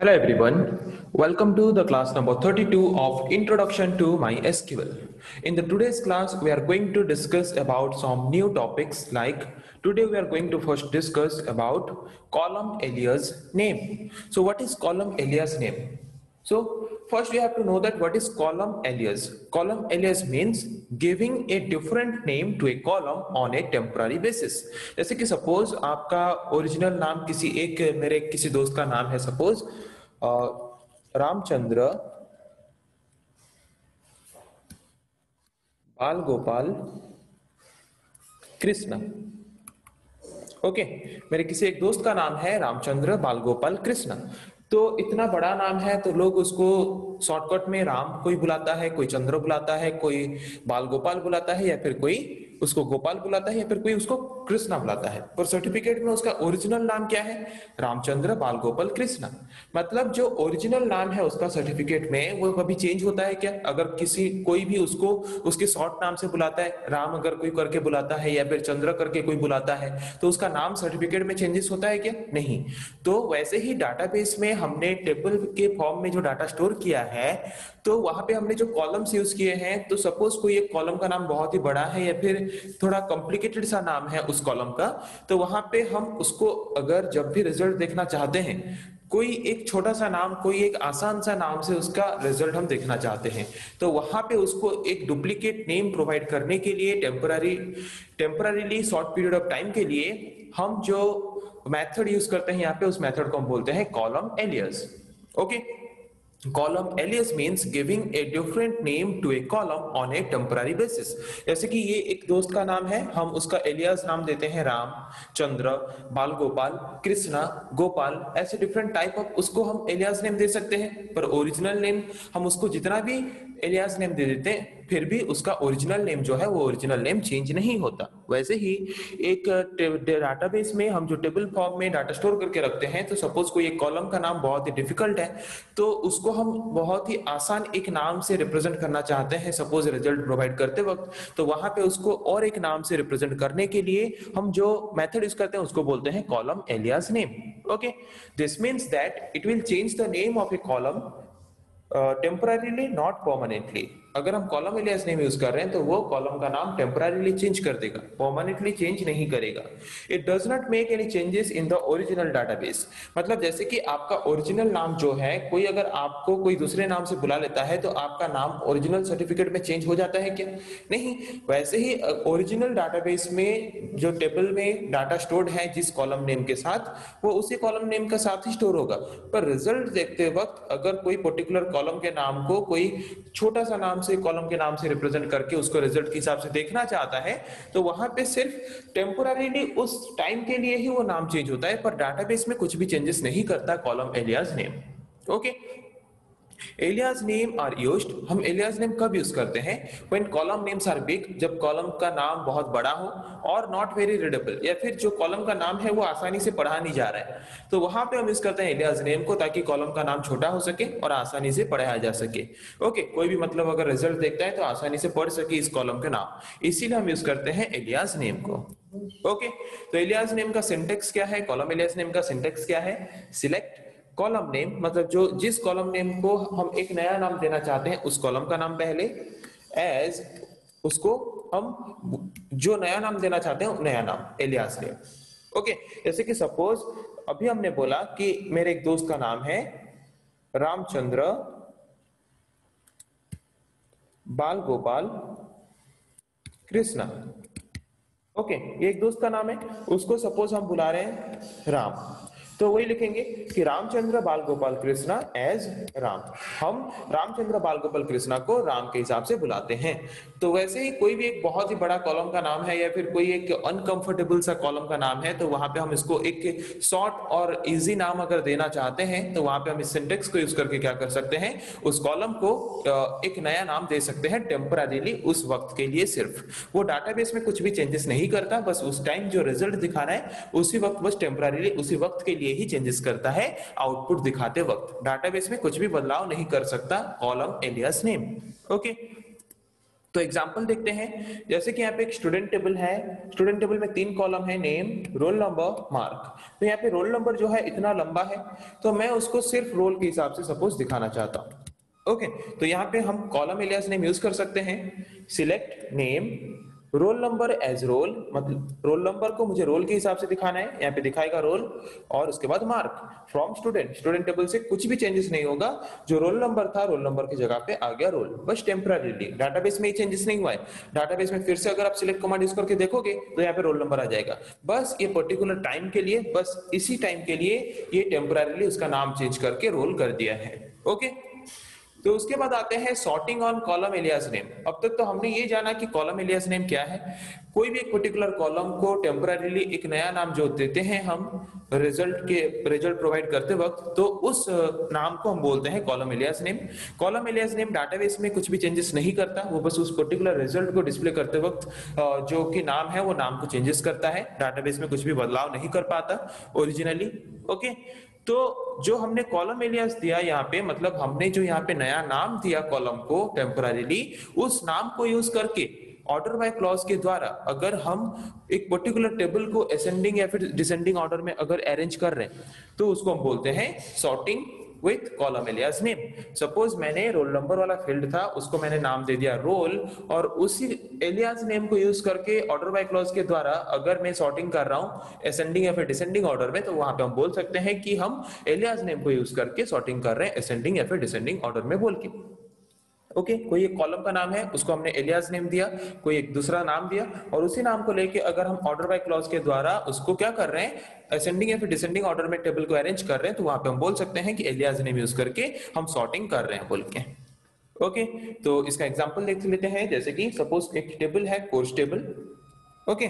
Hello everyone, welcome to the class number 32 of Introduction to MySQL. In the today's class, we are going to discuss about some new topics like today we are going to first discuss about column alias name. So what is column alias name? So first we have to know that what is column alias. Column alias means giving a different name to a column on a temporary basis. जैसे कि suppose आपका original नाम किसी एक मेरे किसी दोस्त का नाम है suppose Ramchandra Bal Gopal Krishna okay okay. मेरे किसी एक दोस्त का नाम है रामचंद्र बाल गोपाल कृष्ण तो इतना बड़ा नाम है तो लोग उसको शॉर्टकट में राम कोई बुलाता है, कोई चंद्र बुलाता है, कोई बाल गोपाल बुलाता है या फिर कोई उसको गोपाल बुलाता है या फिर कोई उसको कृष्णा बुलाता है। पर सर्टिफिकेट में उसका ओरिजिनल नाम क्या है? रामचंद्र बाल गोपाल कृष्णा। मतलब जो ओरिजिनल नाम है उसका सर्टिफिकेट में वो कभी चेंज होता है क्या? अगर किसी, कोई भी उसको, उसके शॉर्ट नाम से बुलाता है, राम अगर कोई करके बुलाता है या फिर चंद्र करके कोई बुलाता है तो उसका नाम सर्टिफिकेट में चेंजेस होता है क्या? नहीं। तो वैसे ही डाटाबेस में हमने टेबल के फॉर्म में जो डाटा स्टोर किया है तो वहाँ पे हमने जो कॉलम्स यूज़ किए हैं तो सपोज़ कोई एक कॉलम का नाम बहुत ही बड़ा है या फिर थोड़ा कॉम्प्लिकेटेड सा नाम है उस कॉलम का तो वहाँ पे हम उसको अगर जब भी रिज़ल्ट देखना चाहते हैं, कोई एक छोटा सा नाम, कोई एक आसान सा नाम से उसका रिज़ल्ट हम देखना चाहते हैं तो वहाँ पे उसको एक डुप्लीकेट नेम प्रोवाइड करने के लिए temporary temporarily short period of time के लिए हम जो मेथड यूज़ करते हैं, यहाँ पे उस मेथड को हम बोलते हैं column alias okay column alias means giving a different name to a column on a temporary basis. जैसे कि ये एक दोस्त का नाम है, हम उसका एलियास नाम देते हैं राम, चंद्र, बाल गोपाल, कृष्णा, गोपाल, ऐसे डिफरेंट टाइप ऑफ़ उसको हम एलियास नेम दे सकते हैं। पर ओरिजिनल नेम हम उसको जितना भी एलियास नेम दे देते हैं फिर भी उसका ओरिजिनल नेम जो है, वो ओरिजिनल नेम चेंज नहीं होता। वैसे ही एक डाटाबेस में हम जो टेबल फॉर्म में डाटा स्टोर करके रखते हैं तो सपोज़ कोई एक कॉलम का नाम बहुत ही डिफ़िकल्ट है तो उसको हम बहुत ही आसान एक नाम से रिप्रेजेंट करना चाहते हैं। सपोज़ रिज़ल्ट प्रोवाइड करते वक्त तो वहाँ पे उसको और एक नाम से रिप्रेजेंट करने के लिए हम जो मेथड यूज़ करते हैं, उसको बोलते हैं column alias name okay this means that it will change the name of a column temporarily not permanently अगर हम कॉलम एलियास नेम यूज़ कर रहे हैं तो वो कॉलम का नाम टेम्पररीली चेंज कर देगा परमानेंटली चेंज नहीं करेगा। It does not make any changes in the original database मतलब जैसे कि आपका ओरिजिनल नाम जो है, कोई अगर आपको कोई दूसरे नाम से बुला लेता है तो आपका नाम ओरिजिनल सर्टिफिकेट में चेंज हो जाता है क्या? नहीं। वैसे ही ओरिजिनल डाटाबेस में जो टेबल में डाटा स्टोर्ड है जिस कॉलम नेम के साथ, वो उसी कॉलम नेम के साथ ही स्टोर होगा। पर रिज़ल्ट देखते वक्त, अगर कोई पर्टिकुलर कॉलम के नाम को कोई छोटा सा नाम से कॉलम के नाम से रिप्रेजेंट करके उसको रिज़ल्ट के हिसाब से देखना चाहता है तो वहाँ पे सिर्फ़ टेम्पोररीली उस टाइम के लिए ही वो नाम चेंज होता है, पर डाटाबेस में कुछ भी चेंजेस नहीं करता column alias name okay alias name are used हम एलियाज नेम कब यूज़ करते हैं? When column names are big जब कॉलम का नाम बहुत बड़ा हो और नॉट वेरी रीडेबल या फिर जो कॉलम का नाम है वो आसानी से पढ़ा नहीं जा रहा है। तो वहाँ पे हम यूज़ करते हैं एलियाज नेम को ताकि कॉलम का नाम छोटा हो सके और आसानी से पढ़ाया जा सके। ओके कोई भी मतलब अगर रिज़ल्ट देखता है तो आसानी से पढ़ सके इस कॉलम का नाम। इसीलिए हम यूज़ करते हैं एलियाज नेम को। ओके okay, तो एलियाज नेम का सिंटेक्स क्या है? कॉलम एलियाज नेम का सिंटेक्स क्या है? सिलेक्ट कॉलम नेम मतलब जो जिस कॉलम नेम को हम एक नया नाम देना चाहते हैं, उस कॉलम का नाम पहले एज उसको हम जो नया नाम देना चाहते हैं, नया नाम एलियास नेम ओके जैसे कि सपोज़ अभी हमने बोला कि मेरे एक दोस्त का नाम है रामचंद्र बाल गोपाल कृष्णा। ओके ये एक दोस्त का नाम है, उसको सपोज़ हम बुला रहे हैं राम। तो वही लिखेंगे कि रामचंद्र बाल गोपाल कृष्णा एज राम। हम रामचंद्र बाल गोपाल कृष्णा को राम के हिसाब से बुलाते हैं। तो वैसे ही कोई भी एक बहुत ही बड़ा कॉलम का नाम है या फिर कोई एक अनकंफर्टेबल सा कॉलम का नाम है तो वहाँ पे हम इसको एक शॉर्ट और इजी नाम अगर देना चाहते हैं तो वहाँ पे हम इस सिंटेक्स को यूज़ करके क्या कर सकते हैं? उस कॉलम को एक नया नाम दे सकते हैं टेम्पररीली उस वक्त के लिए सिर्फ़। वो डाटाबेस में कुछ भी चेंजेस नहीं करता, बस उस टाइम जो रिज़ल्ट दिखाना है, उसी वक्त बस टेम्पररीली उसी वक्त के लिए लिए ही चेंजेस करता है आउटपुट दिखाते वक्त। डाटाबेस में कुछ भी बदलाव नहीं कर सकता कॉलम एलियास नेम ओके तो एग्ज़ाम्पल देखते हैं। जैसे कि यहाँ पे एक स्टूडेंट टेबल है। स्टूडेंट टेबल में तीन कॉलम है नेम रोल नंबर मार्क तो यहाँ पे रोल नंबर जो है इतना लंबा है। तो मैं उसको सिर्फ़ रोल के हिसाब से सपोज़ दिखाना चाहता हूँ। ओके okay, तो यहाँ पे हम कॉलम एलियास नेम यूज़ कर सकते हैं। Select name roll number as roll मतलब रोल नंबर को मुझे रोल के हिसाब से दिखाना है, यहाँ पे दिखाएगा रोल, और उसके बाद mark from student student table से कुछ भी चेंजेस नहीं होगा, जो रोल नंबर था, रोल नंबर की जगह पे आ गया रोल, बस टेम्पररीली डाटाबेस में ही चेंजेस नहीं हुआ है डाटाबेस में फिर से अगर आप सिलेक्ट कमांड यूज़ करके देखोगे तो यहाँ पे रोल नंबर आ जाएगा, बस ये पर्टिकुलर टाइम के लिए, बस इसी टाइम के लिए ये टेम्पररीली उसका नाम चेंज करके रोल कर दिया है ओके तो उसके बाद आते हैं sorting on column alias name अब तक तो हमने ये जाना कि कॉलम एलियास नेम क्या है। कोई भी एक पर्टिकुलर कॉलम को टेम्पररीली एक नया नाम जो देते हैं हम रिज़ल्ट के रिज़ल्ट प्रोवाइड करते वक्त तो उस नाम को हम बोलते हैं column alias name column alias name database में कुछ भी चेंजेस नहीं करता, वो बस उस पर्टिकुलर रिज़ल्ट को डिस्प्ले करते वक्त जो कि नाम है, वो नाम को चेंजेस करता है। डाटाबेस में कुछ भी बदलाव नहीं कर पाता ओरिजिनली ओके तो जो हमने कॉलम एलियास दिया यहाँ पे मतलब हमने जो यहाँ पे नया नाम दिया कॉलम को टेम्पोरिली उस नाम को यूज़ करके ऑर्डर बाय क्लॉज के द्वारा, अगर हम एक पर्टिकुलर टेबल को असेंडिंग या फिर डिसेंडिंग ऑर्डर में अगर अरेंज कर रहे हैं तो उसको हम बोलते हैं sorting with column alias name suppose मैंने रोल नंबर वाला फ़ील्ड था, उसको मैंने नाम दे दिया रोल और उसी एलियास नेम को यूज़ करके ऑर्डर बाय क्लॉज के द्वारा अगर मैं सॉर्टिंग कर रहा हूँ असेंडिंग या फिर डिसेंडिंग ऑर्डर में तो वहाँ पे हम बोल सकते हैं कि हम एलियास नेम को यूज़ करके सॉर्टिंग कर रहे हैं असेंडिंग या फिर डिसेंडिंग ऑर्डर में बोल के। ओके okay, कोई एक कॉलम का नाम है उसको हमने एलियाज नेम दिया कोई एक दूसरा नाम दिया और उसी नाम को लेके अगर हम ऑर्डर बाय क्लॉज के द्वारा उसको क्या कर रहे हैं असेंडिंग या फिर डिसेंडिंग ऑर्डर में टेबल को अरेंज कर रहे हैं तो वहाँ पे हम बोल सकते हैं कि एलियाज नेम यूज़ करके हम सॉर्टिंग कर रहे हैं बोल के। ओके okay, तो इसका एग्ज़ाम्पल देख लेते हैं जैसे कि सपोज़ एक टेबल है कोर्स टेबल ओके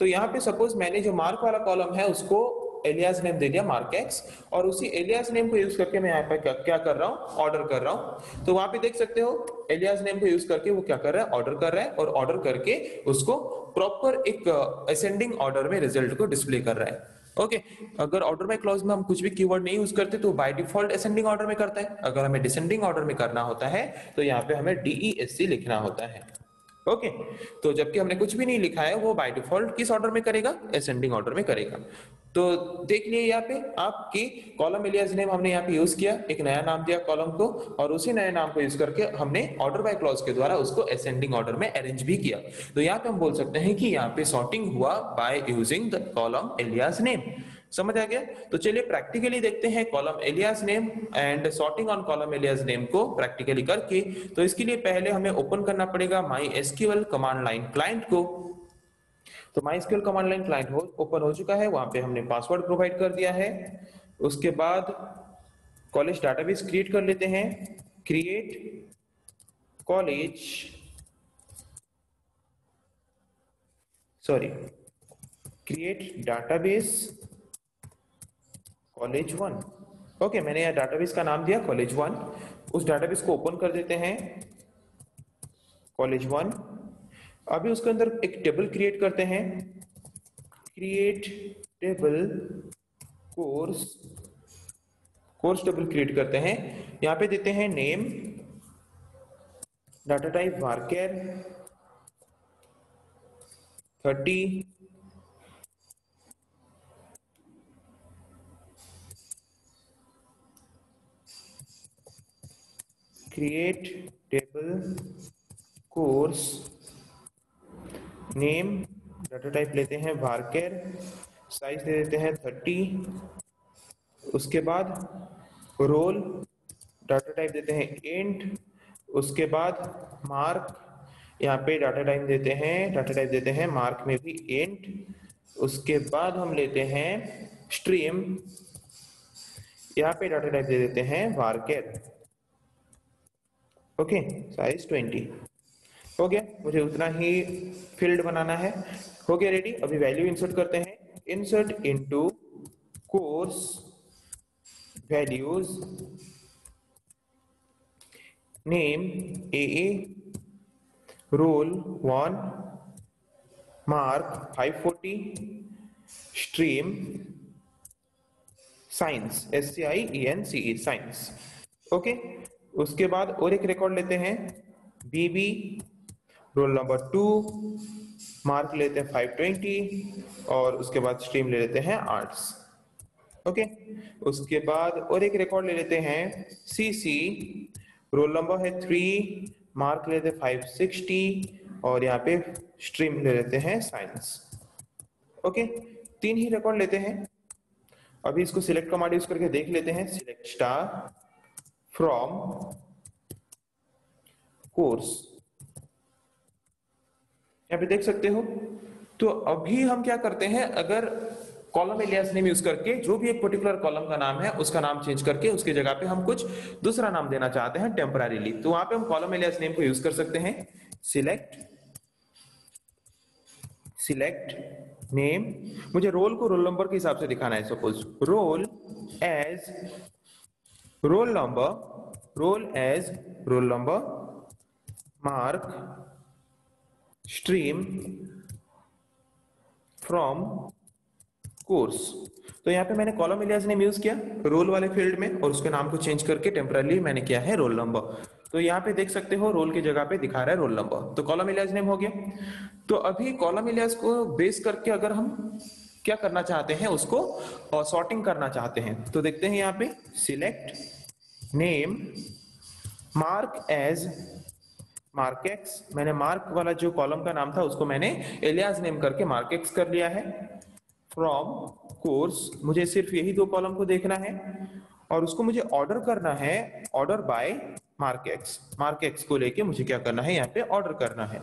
तो यहाँ पे सपोज़ मैंने जो मार्क वाला कॉलम है उसको एलियास नेम दे दिया मार्क एक्स और उसी एलियास नेम को यूज़ करके मैं यहाँ पे क्या, क्या कर रहा हूँ? ऑर्डर कर रहा हूँ। तो वहाँ पे देख सकते हो एलियास नेम को यूज़ करके वो क्या कर रहा है? ऑर्डर कर रहा है और ऑर्डर करके उसको प्रॉपर एक असेंडिंग uh, ऑर्डर में रिज़ल्ट को डिस्प्ले कर रहा है। Okay okay. अगर ऑर्डर बाय क्लॉज में हम कुछ भी कीवर्ड नहीं यूज़ करते तो बाय डिफ़ॉल्ट असेंडिंग ऑर्डर में करता है। अगर हमें डिसेंडिंग ऑर्डर में करना होता है तो यहाँ पे हमें डीईएससी लिखना होता है। Okay okay. तो जबकि हमने कुछ भी नहीं लिखा है वो बाय डिफ़ॉल्ट किस ऑर्डर में करेगा? असेंडिंग ऑर्डर में करेगा। तो देख लिए यहाँ पे आपकी कॉलम एलियास नेम हमने यहाँ पे यूज़ किया, एक नया नाम दिया कॉलम को, और उसी नए नाम को यूज़ करके हमने ऑर्डर बाय क्लॉज के द्वारा उसको असेंडिंग ऑर्डर में अरेंज भी किया। तो यहाँ पे हम बोल सकते हैं कि यहाँ पे सॉर्टिंग हुआ by using the column alias name समझ आ गया? तो चलिए प्रैक्टिकली देखते हैं column alias name and sorting on column alias name को प्रैक्टिकली करके। तो इसके लिए पहले हमें ओपन करना पड़ेगा MySQL command line client को। तो माइस्क्यूएल कमांड लाइन क्लाइंट हो ओपन हो चुका है, वहाँ पे हमने पासवर्ड प्रोवाइड कर दिया है। उसके बाद कॉलेज डाटाबेस क्रिएट कर लेते हैं। Create college sorry create database college one okay मैंने यह डाटाबेस का नाम दिया कॉलेज वन उस डाटाबेस को ओपन कर देते हैं। कॉलेज वन अभी उसके अंदर एक टेबल क्रिएट करते हैं। Create table course course table create करते हैं। यहाँ पे देते हैं name data type varchar thirty create table course name data type लेते हैं वार्केर साइज़ दे देते हैं थर्टी उसके बाद रोल डाटा टाइप देते हैं एंड उसके बाद मार्क यहाँ पे डाटा टाइप देते हैं डाटा टाइप देते हैं मार्क में भी एंड उसके बाद हम लेते हैं स्ट्रीम यहाँ पे डाटा टाइप दे देते हैं वार्केर ओके साइज़ ट्वेंटी हो गया, मुझे उतना ही फ़ील्ड बनाना है। हो गया रेडी अभी वैल्यू इंसर्ट करते हैं। Insert into course values name A A roll one mark 540 stream science S C I E N C science okay उसके बाद और एक रिकॉर्ड लेते हैं। BB roll number two mark लेते हैं 520 और उसके बाद स्ट्रीम ले लेते हैं आर्ट्स ओके उसके बाद और एक रिकॉर्ड ले लेते हैं सी सी रोल नंबर है थ्री मार्क लेते हैं 560 और यहाँ पे स्ट्रीम ले लेते हैं साइंस ओके तीन ही रिकॉर्ड लेते हैं. अभी इसको सिलेक्ट कमांड यूज़ करके देख लेते हैं. सिलेक्ट स्टार फ्रॉम कोर्स यहाँ पे देख सकते हो। तो अभी हम क्या करते हैं, अगर कॉलम एलियास नेम यूज़ करके जो भी एक पर्टिकुलर कॉलम का नाम है, उसका नाम चेंज करके उसके जगह पे हम कुछ दूसरा नाम देना चाहते हैं टेम्परारीली तो वहाँ पे हम कॉलम एलियास नेम को यूज़ कर सकते हैं। सिलेक्ट सिलेक्ट नेम मुझे रोल को रोल नंबर के हिसाब से दिखाना है suppose roll as roll number roll as roll number mark stream from course तो यहाँ पे मैंने कॉलम एलियाज नेम यूज़ किया रोल वाले फ़ील्ड में, और उसके नाम को चेंज करके टेम्परली मैंने किया है रोल नंबर तो यहाँ पे देख सकते हो रोल की जगह पे दिखा रहा है रोल नंबर तो कॉलम एलियाज नेम हो गया. तो अभी कॉलम एलियाज को बेस करके अगर हम क्या करना चाहते हैं, उसको सॉर्टिंग करना चाहते हैं तो देखते हैं यहाँ पे select name mark as mark X मैंने मार्क वाला जो कॉलम का नाम था, उसको मैंने एलियाज नेम करके मार्केक्स कर लिया है। फ्रॉम कोर्स मुझे सिर्फ़ यही दो कॉलम को देखना है और उसको मुझे ऑर्डर करना है order by mark X mark X को लेके मुझे क्या करना है यहाँ पे ऑर्डर करना है।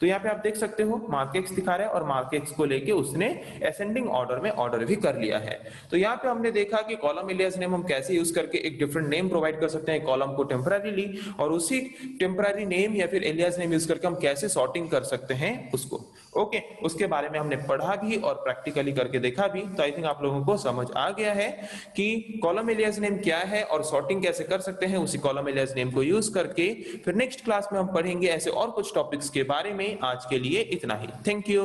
तो यहाँ पे आप देख सकते हो मार्क एक्स दिखा रहा है और मार्क एक्स को लेके उसने असेंडिंग ऑर्डर में ऑर्डर भी कर लिया है। तो यहाँ पे हमने देखा कि कॉलम एलियास नेम हम कैसे यूज़ करके एक डिफरेंट नेम प्रोवाइड कर सकते हैं कॉलम को टेम्पररीली और उसी टेम्पररी नेम या फिर एलियास नेम यूज़ करके हम कैसे सॉर्टिंग कर सकते हैं उसको। ओके okay, उसके बारे में हमने पढ़ा भी और प्रैक्टिकली करके देखा भी। तो आई थिंक आप लोगों को समझ आ गया है कि कॉलम एलियास नेम क्या है और सॉर्टिंग कैसे कर सकते हैं उसी कॉलम एलियास नेम को यूज़ करके फिर नेक्स्ट क्लास में हम पढ़ेंगे ऐसे और कुछ टॉपिक्स के बारे में आज के लिए इतना ही। Thank you